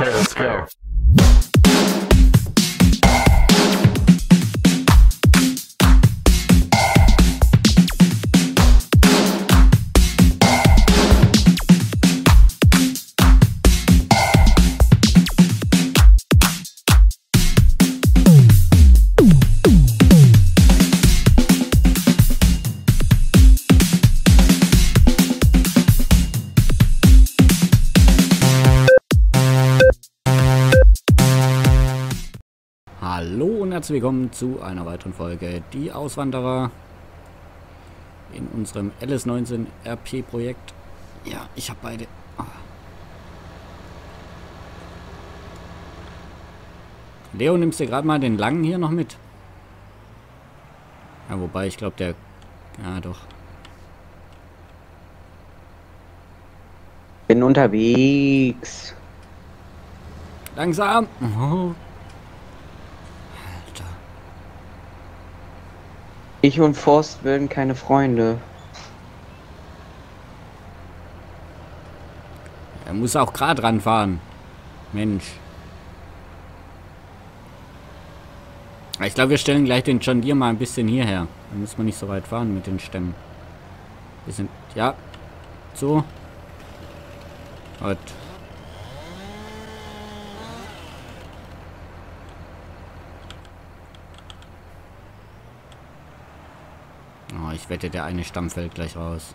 Okay, let's go. Herzlich willkommen zu einer weiteren Folge Die Auswanderer in unserem LS19 RP Projekt. Ja, ich habe beide. Ah. Leo, nimmst du gerade mal den langen hier noch mit? Ja, wobei ich glaube, der... Ja, doch. Bin unterwegs. Langsam! Oh. Ich und Forst werden keine Freunde. Er muss auch gerade ranfahren. Mensch. Ich glaube, wir stellen gleich den John Deere mal ein bisschen hierher. Dann müssen wir nicht so weit fahren mit den Stämmen. Wir sind... Ja. So. Gut. Oh, ich wette, der eine Stamm fällt gleich raus.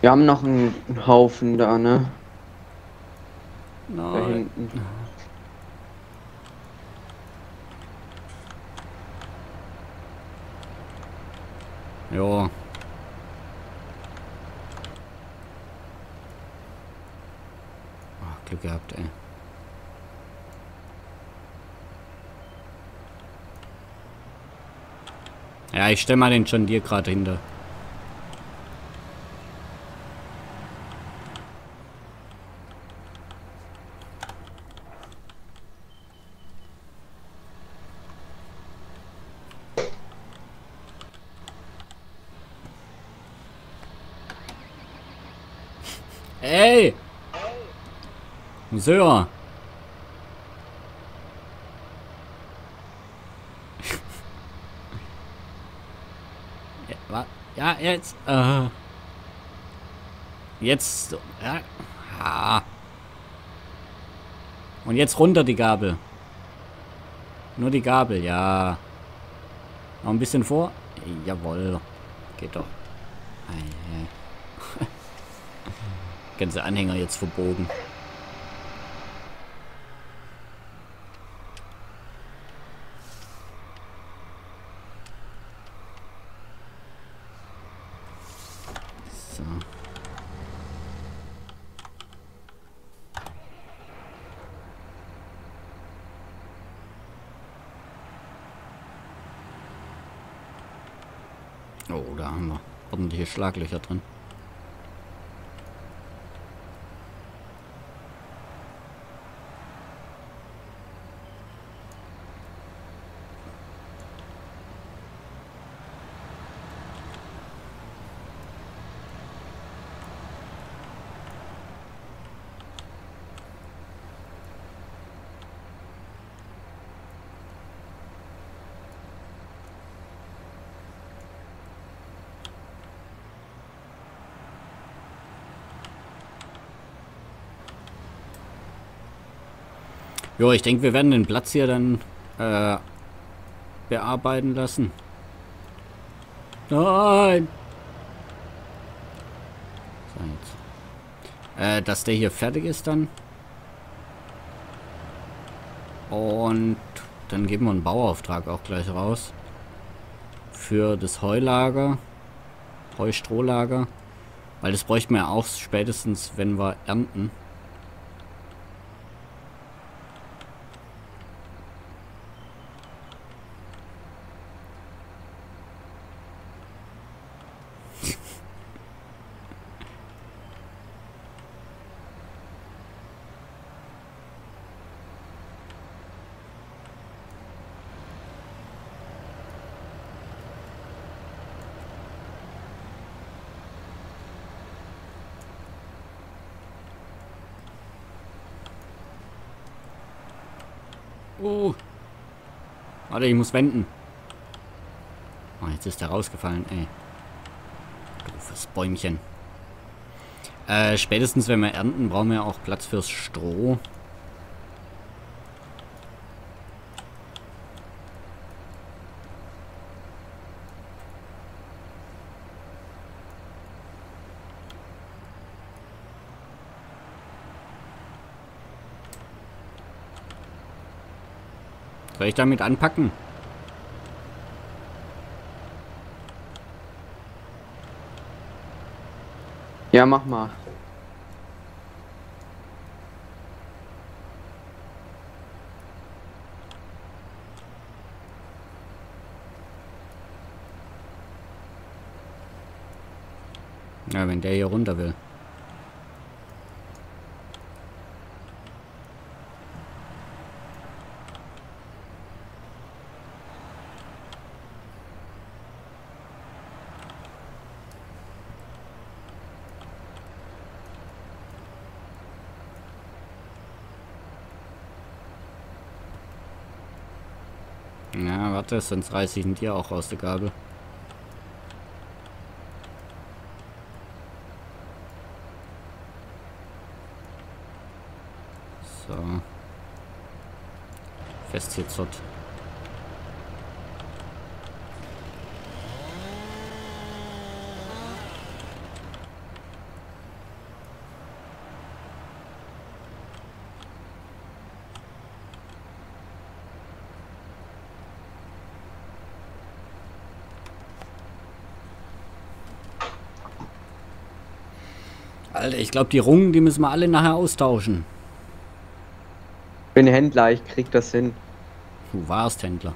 Wir haben noch einen Haufen da, ne? Da Nein. hinten. Jo. Oh, Glück gehabt, ey. Ja, ich stell mal den John Deere gerade hinter. Ey! So. ja, ja, jetzt. Äh. Jetzt. Ja. Und jetzt runter die Gabel. Nur die Gabel, ja. Noch ein bisschen vor. Jawohl. Geht doch. Ei, ei. Ganze Anhänger jetzt verbogen. So. Oh, da haben wir ordentliche Schlaglöcher drin. Jo, ich denke, wir werden den Platz hier dann äh, bearbeiten lassen. Nein! Äh, dass der hier fertig ist dann. Und dann geben wir einen Bauauftrag auch gleich raus. Für das Heulager. Heustrohlager. Weil das bräuchten wir auch spätestens, wenn wir ernten. Oh. Warte, ich muss wenden. Oh, jetzt ist er rausgefallen, ey. Doofes Bäumchen. Äh, spätestens wenn wir ernten, brauchen wir auch Platz fürs Stroh. Soll ich damit anpacken? Ja, mach mal. Ja, wenn der hier runter will. Ja, warte, sonst reiße ich ihn dir auch aus der Gabel. So. Fest Alter, ich glaube, die Rungen, die müssen wir alle nachher austauschen. Ich bin Händler, ich krieg das hin. Du warst Händler.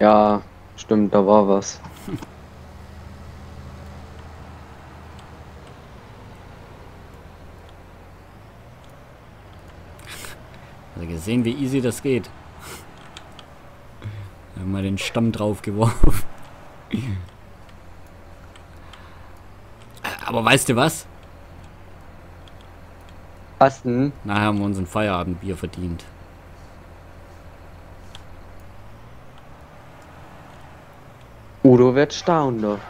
Ja, stimmt, da war was. Also gesehen, wie easy das geht. Haben wir den Stamm drauf geworfen. Aber weißt du was? Was denn? Nachher haben wir uns ein Feierabendbier verdient. Udo wird staunen.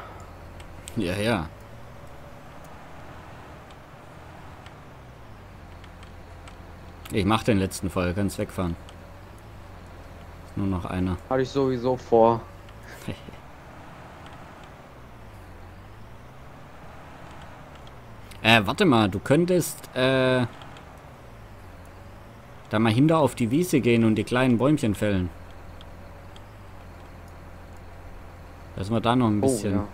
Ja, ja. Ich mach den letzten Fall, kannst wegfahren. Nur noch einer. Hatte ich sowieso vor. äh, warte mal, du könntest, äh, da mal hinter auf die Wiese gehen und die kleinen Bäumchen fällen. Dass wir da noch ein bisschen Oh, ja.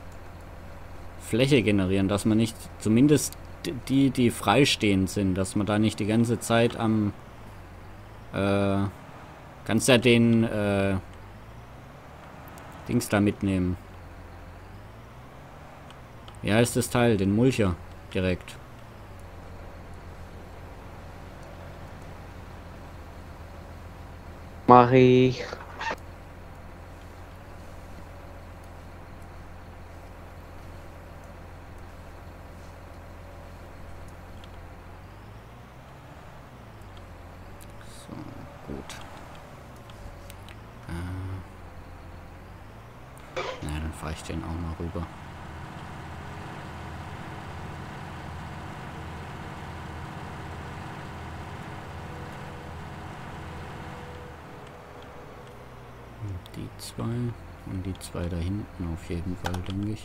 Fläche generieren, dass man nicht, zumindest die, die freistehend sind, dass man da nicht die ganze Zeit am, äh, kannst ja den, äh, Dings da mitnehmen. Wie heißt das Teil? Den Mulcher direkt. Ich. So, gut. Äh, na, dann fahre ich den auch mal rüber. Und Die zwei und die zwei da hinten auf jeden Fall, denke ich.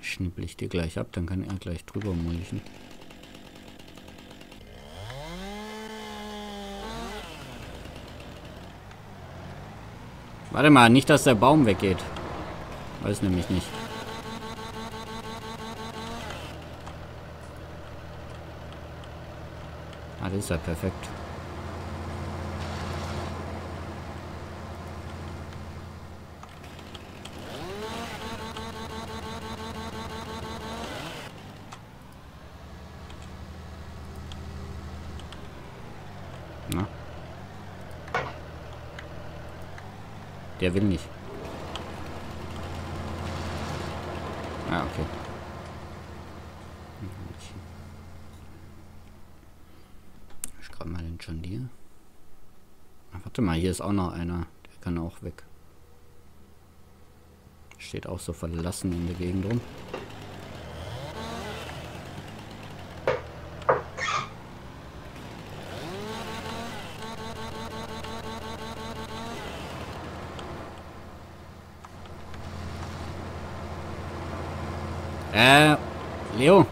Schnippel ich dir gleich ab, dann kann er gleich drüber mulchen. Warte mal, nicht, dass der Baum weggeht. Weiß nämlich nicht. Das ist ja perfekt. Na? Der will nicht. Ah, okay. Schreibe mal den John Deere. Ah, warte mal, hier ist auch noch einer. Der kann auch weg. Steht auch so verlassen in der Gegend rum. Äh, Leo,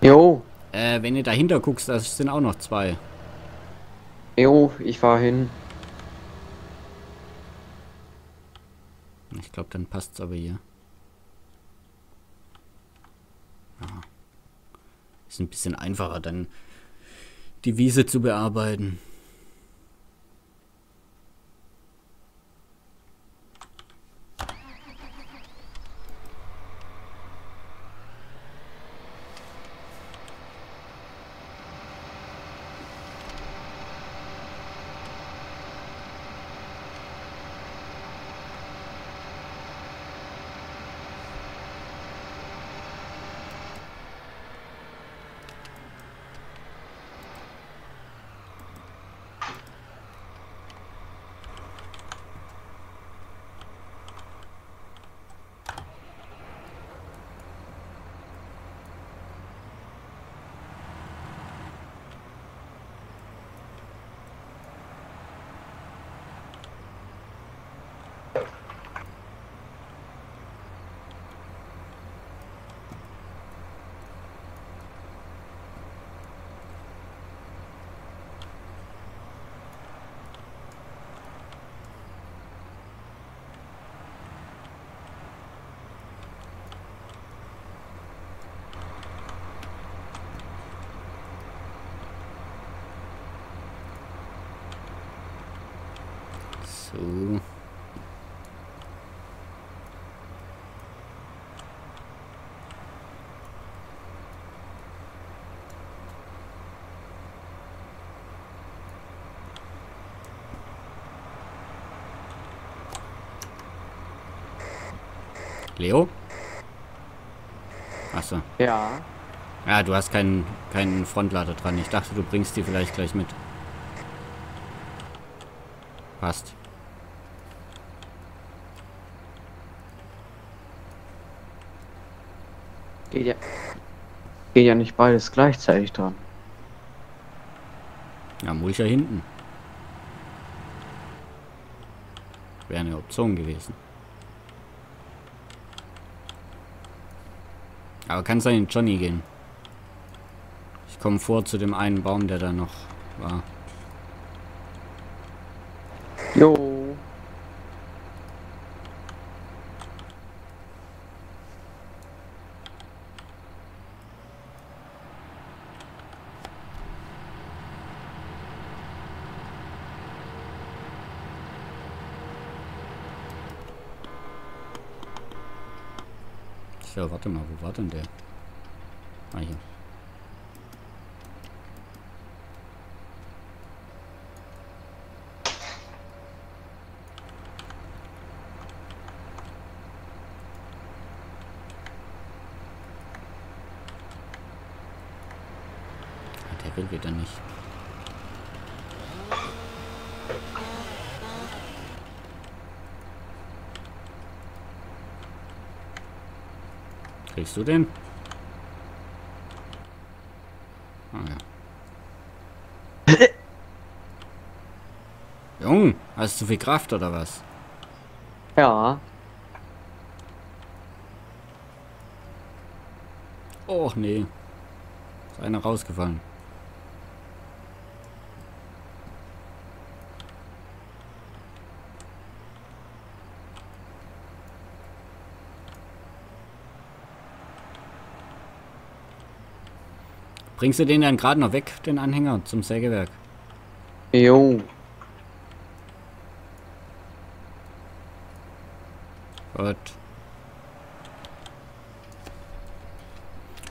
Jo, äh, wenn ihr dahinter guckst, da sind auch noch zwei. jo, ich fahr hin. Ich glaube, dann passt's aber hier. Ja. Ist ein bisschen einfacher, dann die Wiese zu bearbeiten. So. Leo? Achso. Ja, Ja, du hast keinen, keinen Frontlader dran. Ich dachte, du bringst die vielleicht gleich mit. Passt. Geht ja. Geht ja nicht beides gleichzeitig dran. Ja, Mulch ja hinten. Wäre eine Option gewesen. Aber kann es an den Johnny gehen? Ich komme vor zu dem einen Baum, der da noch war. Jo. So, warte mal, wo war denn der? Ah, hier. Ah, Der will wieder nicht. Kriegst du den? Ah ja. Jung, hast du viel Kraft oder was? Ja. Och nee. Ist einer rausgefallen. Bringst du den dann gerade noch weg, den Anhänger, zum Sägewerk? Jo. Gut.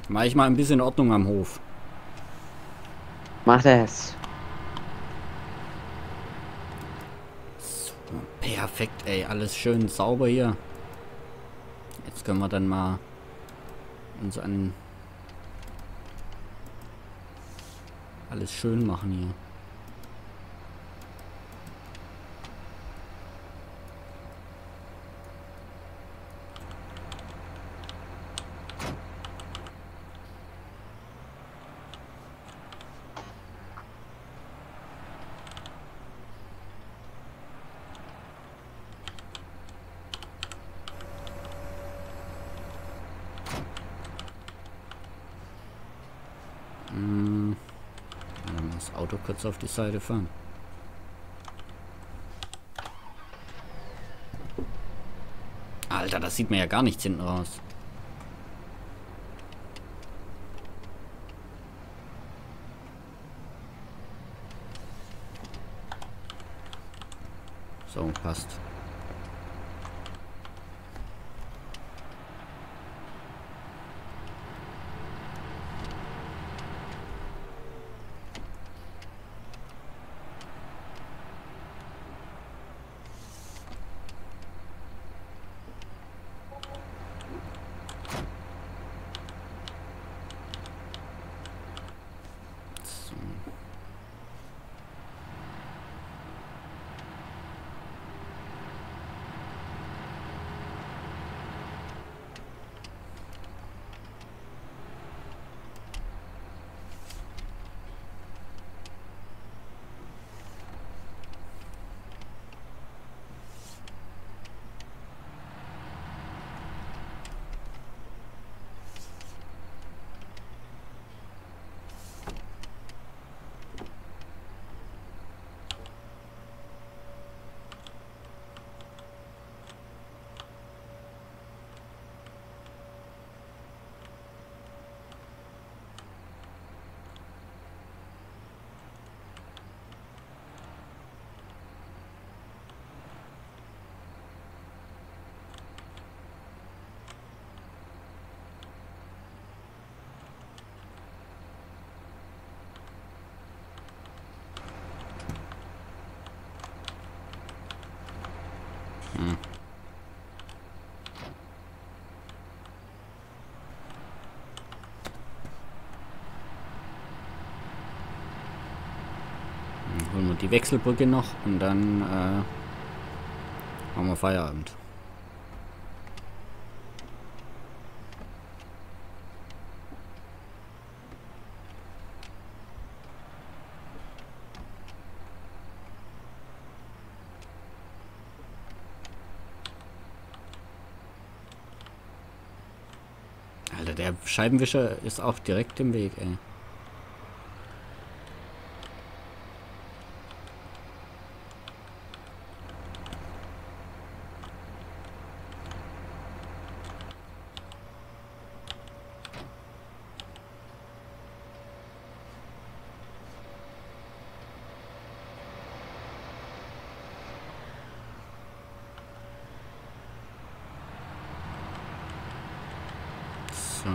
Mach ich mal ein bisschen Ordnung am Hof. Mach das. So, perfekt, ey. Alles schön sauber hier. Jetzt können wir dann mal uns an alles schön machen hier. Hm. Dann mal das Auto kurz auf die Seite fahren. Alter, das sieht mir ja gar nichts hinten raus. So, passt. Die Wechselbrücke noch und dann äh, haben wir Feierabend. Alter, der Scheibenwischer ist auch direkt im Weg, ey. So.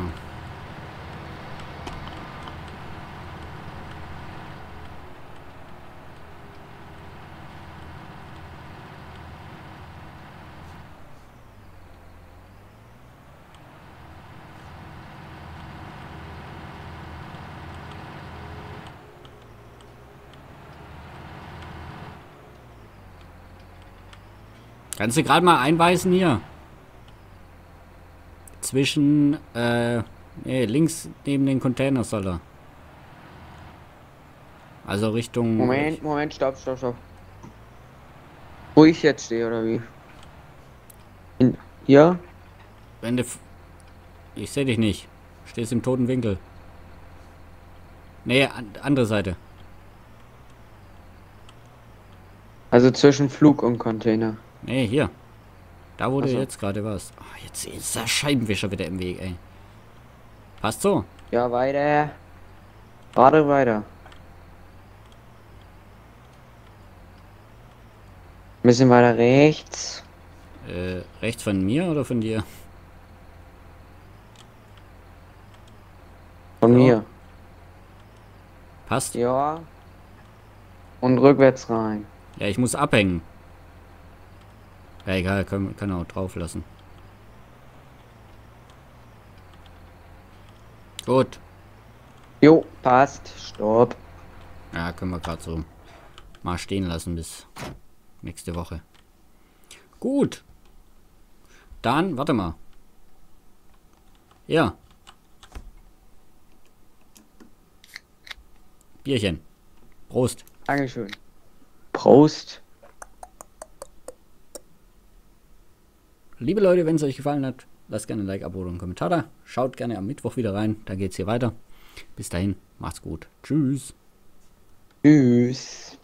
Kannst du gerade mal einweisen hier? Zwischen, äh, nee, links neben den Container soll er. Also Richtung... Moment, Moment, stopp, stopp, stopp. Wo ich jetzt stehe, oder wie? In, ja? Wenn du... Ich sehe dich nicht. Stehst im toten Winkel. Nee, an, andere Seite. Also zwischen Flug und Container. Nee, hier. Da, wo Ach du so. jetzt gerade warst. Oh, jetzt ist der Scheibenwischer wieder im Weg, ey. Passt so. Ja, weiter. Warte weiter. Ein bisschen weiter rechts. Äh, rechts von mir oder von dir? Von Ja. mir. Passt? Ja, Ja. Und rückwärts rein. ich muss abhängen. Ja, egal, können, kann auch drauf lassen. Gut. Jo, passt. Stopp. Ja, können wir gerade so mal stehen lassen bis nächste Woche. Gut. Dann, warte mal. Ja. Bierchen. Prost. Dankeschön. Prost. Liebe Leute, wenn es euch gefallen hat, lasst gerne ein Like, Abo oder einen Kommentar da. Schaut gerne am Mittwoch wieder rein, da geht's hier weiter. Bis dahin, macht's gut. Tschüss. Tschüss.